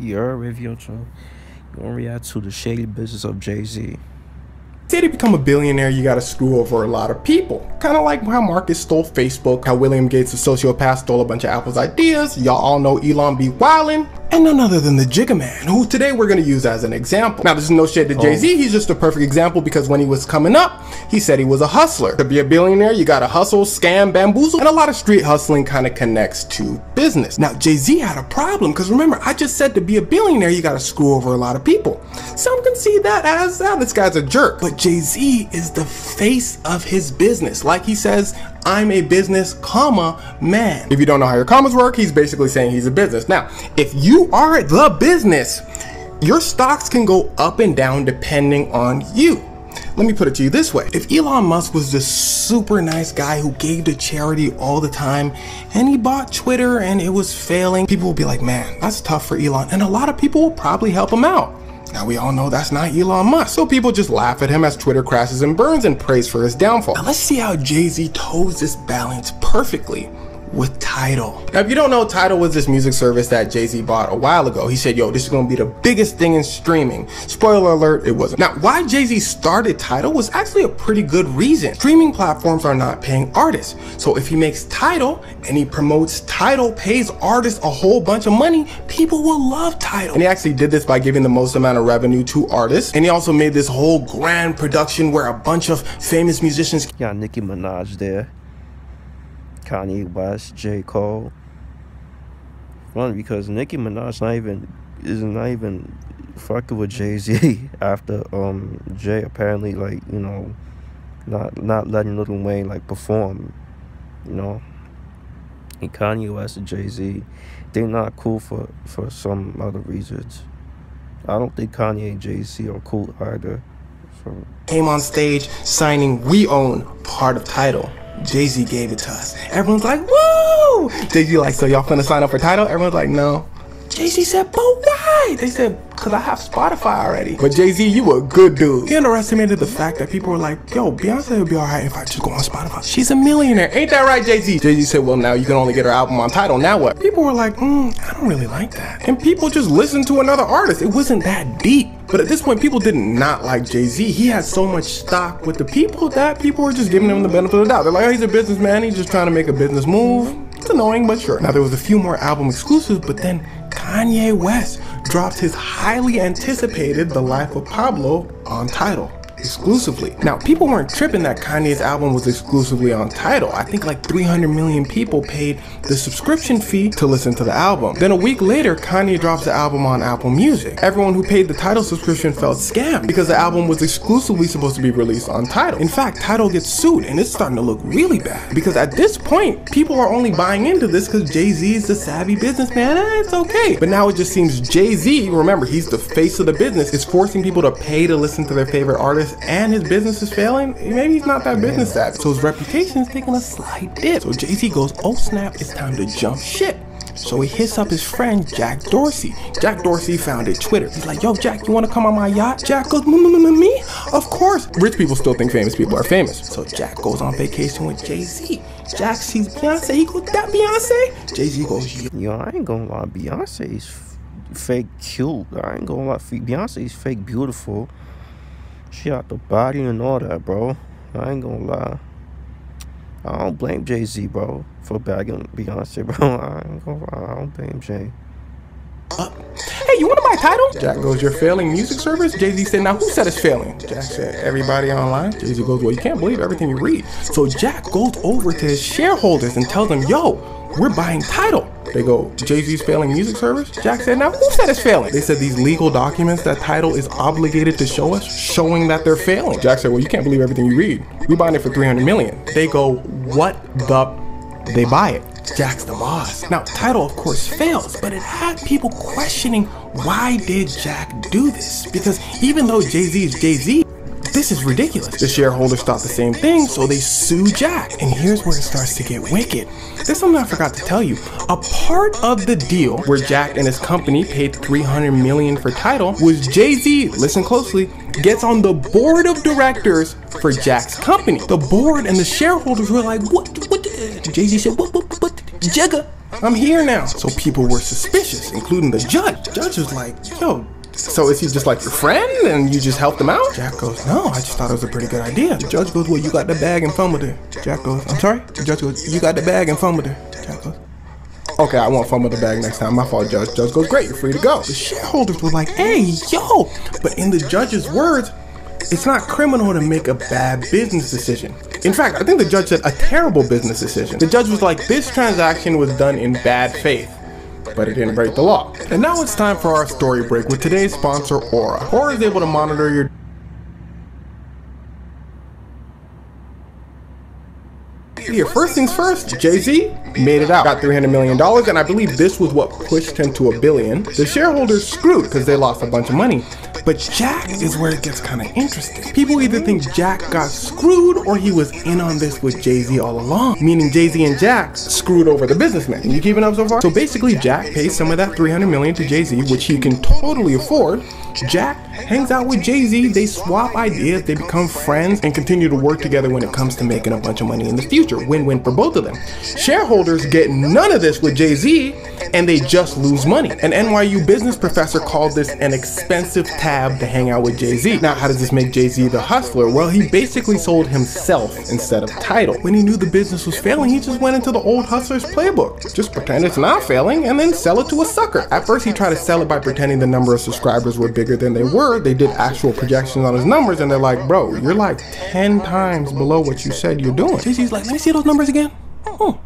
Your review, you want to react to the shady business of Jay Z. Say to become a billionaire, you gotta screw over a lot of people. Kinda like how Marcus stole Facebook, how William Gates, the sociopath, stole a bunch of Apple's ideas. Y'all all know Elon be wildin'. And none other than the Jigga Man, who today we're gonna use as an example. Now, this is no shade to Jay Z, he's just a perfect example because when he was coming up, he said he was a hustler. To be a billionaire, you gotta hustle, scam, bamboozle, and a lot of street hustling kind of connects to business. Now, Jay Z had a problem because remember, I just said to be a billionaire, you gotta screw over a lot of people. Some can see that as, ah, this guy's a jerk. But Jay Z is the face of his business. Like he says, I'm a business, comma, man. If you don't know how your commas work, he's basically saying he's a business. Now, if you are the business, your stocks can go up and down depending on you. Let me put it to you this way. If Elon Musk was this super nice guy who gave to charity all the time and he bought Twitter and it was failing, people will be like, man, that's tough for Elon. And a lot of people will probably help him out. Now we all know that's not Elon Musk, so people just laugh at him as Twitter crashes and burns and praise for his downfall. Now let's see how Jay-Z toes this balance perfectly with Tidal. Now, if you don't know, Tidal was this music service that Jay-Z bought a while ago. He said, yo, this is gonna be the biggest thing in streaming. Spoiler alert, it wasn't. Now, why Jay-Z started Tidal was actually a pretty good reason. Streaming platforms are not paying artists. So if he makes Tidal and he promotes Tidal, pays artists a whole bunch of money, people will love Tidal. And he actually did this by giving the most amount of revenue to artists. And he also made this whole grand production where a bunch of famous musicians. Yeah, Nicki Minaj there. Kanye West, J. Cole. Funny because Nicki Minaj not even is not even fucking with Jay Z after um Jay apparently like you know not not letting Lil Wayne like perform, you know. And Kanye West and Jay Z, they're not cool for for some other reasons. I don't think Kanye and Jay Z are cool either. So. Came on stage signing "We Own" part of Tidal. Jay Z gave it to us. Everyone's like, woo! Jay Z like, so y'all finna sign up for Tidal? Everyone's like, no. Jay Z said, but why? They said, because I have Spotify already. But Jay Z, you a good dude. He underestimated the fact that people were like, yo, Beyonce would be alright if I just go on Spotify. She's a millionaire. Ain't that right, Jay Z? Jay Z said, well, now you can only get her album on Tidal. Now what? People were like, mm, I don't really like that. And people just listened to another artist. It wasn't that deep. But at this point, people did not not like Jay Z. He had so much stock with the people that people were just giving him the benefit of the doubt. They're like, oh, he's a businessman. He's just trying to make a business move. It's annoying, but sure. Now, there was a few more album exclusives, but then Kanye West dropped his highly anticipated The Life of Pablo on Tidal exclusively. Now, people weren't tripping that Kanye's album was exclusively on Tidal. I think like 300 million people paid the subscription fee to listen to the album. Then a week later, Kanye drops the album on Apple Music. Everyone who paid the Tidal subscription felt scammed because the album was exclusively supposed to be released on Tidal. In fact, Tidal gets sued and it's starting to look really bad because at this point, people are only buying into this because Jay-Z is the savvy businessman. Eh, it's okay. But now it just seems Jay-Z, remember, he's the face of the business, is forcing people to pay to listen to their favorite artist and his business is failing, maybe he's not that business savvy. So his reputation is taking a slight dip. So Jay Z goes, oh snap, it's time to jump ship. So he hits up his friend Jack Dorsey. Jack Dorsey founded Twitter. He's like, yo, Jack, you wanna come on my yacht? Jack goes, me? Of course. Rich people still think famous people are famous. So Jack goes on vacation with Jay Z. Jack sees Beyonce. He goes, that Beyonce? Jay Z goes, yo. I ain't gonna lie. Beyonce's fake cute. I ain't gonna lie. Beyonce's fake beautiful. She got the body and all that, bro. I ain't gonna lie. I don't blame Jay Z, bro, for bagging Beyonce, bro. I ain't gonna lie. I don't blame Jay. Uh, hey, you want to buy Tidal? Jack goes, you're failing music service? Jay-Z said, now who said it's failing? Jack said, everybody online. Jay-Z goes, well, you can't believe everything you read. So Jack goes over to his shareholders and tells them, yo, we're buying Tidal. They go, Jay-Z's failing music service? Jack said, now who said it's failing? They said these legal documents that Tidal is obligated to show us, showing that they're failing. Jack said, well, you can't believe everything you read. We buying it for 300 million. They go, what the? They buy it. Jack's the boss. Now, Tidal of course, fails, but it had people questioning why did Jack do this? Because even though Jay-Z is Jay-Z, this is ridiculous. The shareholders thought the same thing, so they sue Jack. And here's where it starts to get wicked. There's something I forgot to tell you. A part of the deal where Jack and his company paid 300 million for Tidal was Jay-Z, listen closely, gets on the board of directors for Jack's company. The board and the shareholders were like, what, what, Jay-Z said, what, what, what, Jigga, I'm here now. So people were suspicious, including the judge. The judge was like, yo, so is he just like your friend and you just helped him out? Jack goes, no, I just thought it was a pretty good idea. The judge goes, well, you got the bag and with her. Jack goes, I'm sorry? The judge goes, you got the bag and with her. Jack goes, okay, I won't fumble the bag next time. My fault, judge. Judge goes, great, you're free to go. The shareholders were like, hey, yo. But in the judge's words, it's not criminal to make a bad business decision. In fact, I think the judge said a terrible business decision. The judge was like, this transaction was done in bad faith but it didn't break the law. And now it's time for our story break with today's sponsor, Aura. Aura is able to monitor your Here, first things first, Jay-Z made it out, got $300 million, and I believe this was what pushed him to a billion. The shareholders screwed because they lost a bunch of money. But Jack is where it gets kind of interesting. People either think Jack got screwed or he was in on this with Jay-Z all along, meaning Jay-Z and Jack screwed over the businessman. You keeping up so far? So basically, Jack pays some of that 300 million to Jay-Z, which he can totally afford. Jack hangs out with Jay-Z, they swap ideas, they become friends, and continue to work together when it comes to making a bunch of money in the future. Win-win for both of them. Shareholders get none of this with Jay-Z, and they just lose money. An NYU business professor called this an expensive tab to hang out with Jay-Z. Now, how does this make Jay-Z the hustler? Well, he basically sold himself instead of Tidal. When he knew the business was failing, he just went into the old hustler's playbook. Just pretend it's not failing and then sell it to a sucker. At first, he tried to sell it by pretending the number of subscribers were bigger than they were. They did actual projections on his numbers and they're like, bro, you're like 10 times below what you said you're doing. Jay-Z's like, let me see those numbers again. Oh,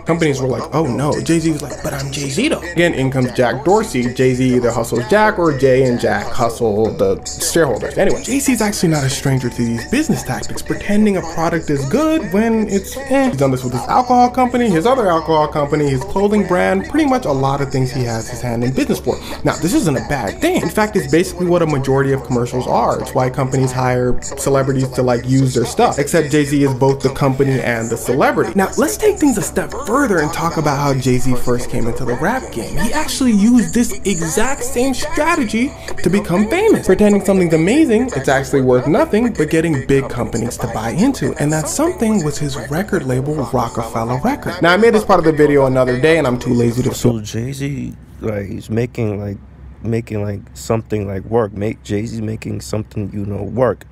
companies were like, oh no. Jay Z was like, but I'm Jay Z though. Again, in comes Jack Dorsey. Jay Z either hustles Jack or Jay and Jack hustle the shareholders. Anyway, Jay Z is actually not a stranger to these business tactics, pretending a product is good when it's eh. He's done this with his alcohol company, his other alcohol company, his clothing brand, pretty much a lot of things he has his hand in business for. Now, this isn't a bad thing. In fact, it's basically what a majority of commercials are. It's why companies hire celebrities to like use their stuff. Except Jay Z is both the company and the celebrity. Now, let's take things a step further and talk about how Jay Z first came into the rap game. He actually used this exact same strategy to become famous. Pretending something's amazing, it's actually worth nothing, but getting big companies to buy into. And that something was his record label, Roc-A-Fella Records. Now, I made this part of the video another day, and I'm too lazy to. So Jay Z, like, he's making like, making like something like work. Make Jay Z making something you know work.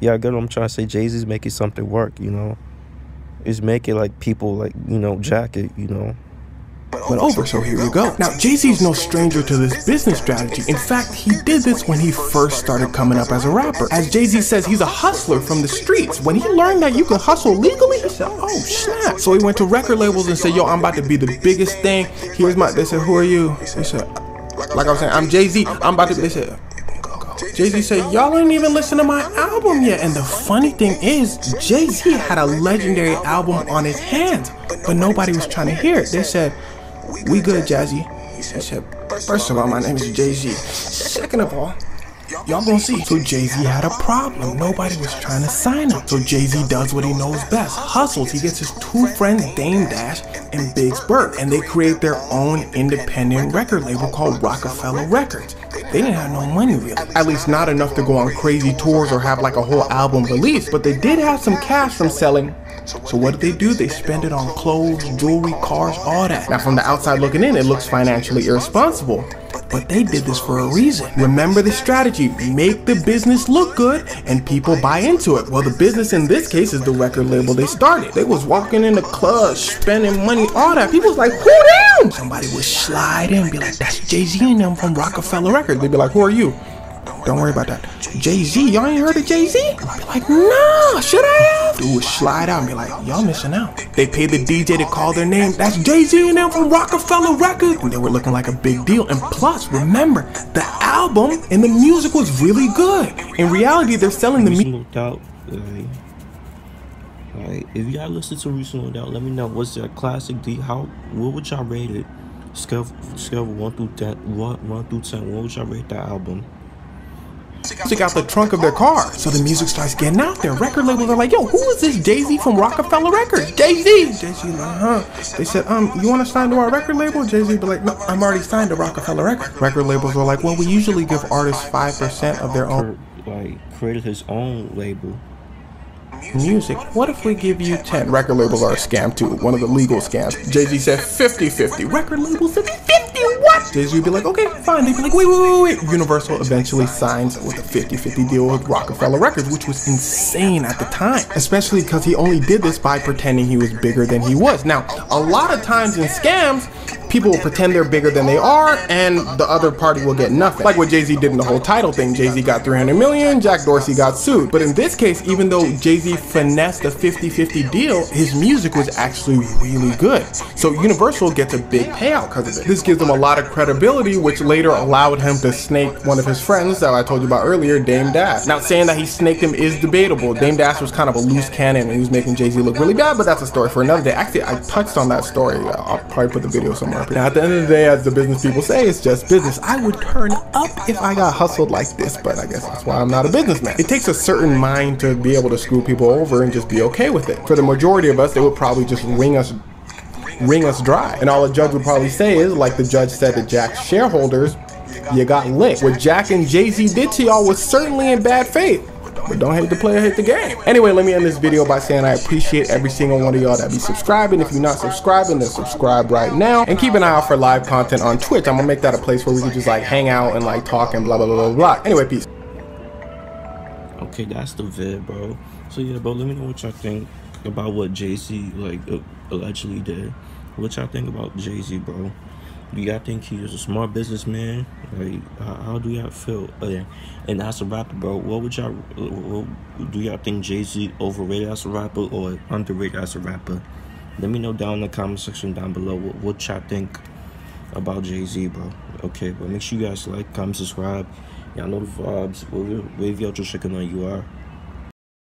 Yeah, I get what I'm trying to say. Jay Z's making something work. You know is make it like people like you know jacket you know but over, so here you go. Now, Jay Z's no stranger to this business strategy. In fact, he did this when he first started coming up as a rapper. As Jay Z says, he's a hustler from the streets. When he learned that you could hustle legally, he said, oh snap. So he went to record labels and said, yo, I'm about to be the biggest thing. Here's my, they said, who are you? He said, like I was saying, I'm Jay Z. I'm about to, they said, Jay Z said, Y'all ain't even listened to my album yet. And the funny thing is, Jay Z had a legendary album on his hands, but nobody was trying to hear it. They said, We good, Jazzy. He said, First of all, my name is Jay Z. Second of all, Y'all gonna see. So Jay Z had a problem. Nobody was trying to sign him. So Jay Z does what he knows best hustles. He gets his two friends, Dame Dash and Biggs Burke, and they create their own independent record label called Roc-A-Fella Records. They didn't have no money really. At least not enough to go on crazy tours or have like a whole album release. But they did have some cash from selling so what did they do? They spend it on clothes, jewelry, cars, all that. Now from the outside looking in, it looks financially irresponsible. But they did this for a reason. Remember the strategy, make the business look good and people buy into it. Well, the business in this case is the record label they started. They was walking in the clubs, spending money, all that. People was like, who them? Somebody would slide in and be like, that's Jay-Z and them from Roc-A-Fella Records. They'd be like, who are you? Don't worry about that. Jay Z, y'all ain't heard of Jay Z? Like, nah, should I have? Dude would slide out and be like, y'all missing out. They paid the DJ to call their name. That's Jay Z and them from Roc-A-Fella Records. And they were looking like a big deal. And plus, remember, the album and the music was really good. In reality, they're selling the music. Doubt, if y'all listen to Reasonable Doubt, let me know what's their classic D. How what would y'all rate it? Scale scale one through ten. What one through ten? What would y'all rate that album? Music out the trunk of their car. So the music starts getting out there. Record labels are like, yo, who is this Jay-Z from Roc-A-Fella Records? Jay-Z. Jay-Z like, huh? They said, um, you want to sign to our record label? Jay-Z be like, no, I'm already signed to Roc-A-Fella Records. Record labels are like, well, we usually give artists 5% of their own. Like, created his own label. music. What if we give you 10? Record labels are a scam too, one of the legal scams. Jay Z said 50 50. Record labels said 50 what? Z would be like, okay, fine. They'd be like, wait, wait, wait, wait. Universal eventually signs with a 50 50 deal with Roc-A-Fella Records, which was insane at the time, especially because he only did this by pretending he was bigger than he was. Now, a lot of times in scams, people will pretend they're bigger than they are, and the other party will get nothing. Like what Jay Z did in the whole Tidal thing. Jay Z got 300 million, Jack Dorsey got sued. But in this case, even though Jay Z finessed a 50 50 deal, his music was actually really good. So Universal gets a big payout because of it. This gives them a lot of credibility, which later allowed him to snake one of his friends that I told you about earlier, Dame Dash. Now, saying that he snaked him is debatable. Dame Dash was kind of a loose cannon and he was making Jay Z look really bad, but that's a story for another day. Actually, I touched on that story. I'll probably put the video somewhere now, at the end of the day, as the business people say, it's just business. I would turn up if I got hustled like this, but I guess that's why I'm not a businessman. It takes a certain mind to be able to screw people over and just be okay with it. For the majority of us, they would probably just ring us wring us dry. And all a judge would probably say is, like the judge said to Jack's shareholders, you got licked. What Jack and Jay-Z did to y'all was certainly in bad faith. But don't hate the player, hate the game. Anyway, let me end this video by saying I appreciate every single one of y'all that be subscribing. If you're not subscribing, then subscribe right now. And keep an eye out for live content on Twitch. I'm gonna make that a place where we can just like hang out and like talk and blah blah blah blah blah. Anyway, peace. Okay, that's the vid, bro. So yeah, bro, let me know what y'all think about what Jay-Z like uh, allegedly did. What y'all think about Jay-Z, bro? Do y'all think he is a smart businessman? Like, how, how do y'all feel? Yeah. And as a rapper, bro, what would y'all, do y'all think Jay-Z overrated as a rapper or underrated as a rapper? Let me know down in the comment section down below what, what y'all think about Jay-Z, bro. Okay, but make sure you guys like, comment, subscribe. Y'all know the vibes. Wave y'all your chicken on you are.